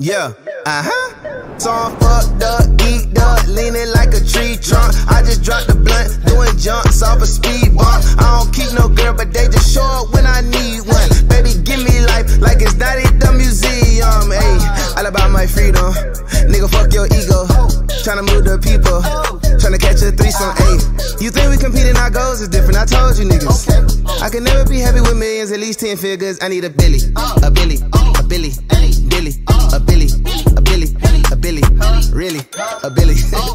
Yeah, uh huh. So I'm fucked up, geeked up, leaning like a tree trunk. I just dropped the blunt, doing jumps off a speed bump. I don't keep no girl, but they just show up when I need one. Baby, give me life like it's not at the museum. Ayy, all about my freedom. Nigga, fuck your ego. Tryna move the people. Tryna catch a threesome. Ayy, you think we compete in our goals? is different. I told you niggas. I can never be happy with millions, at least 10 figures. I need a Billy, a Billy. Billy. Oh,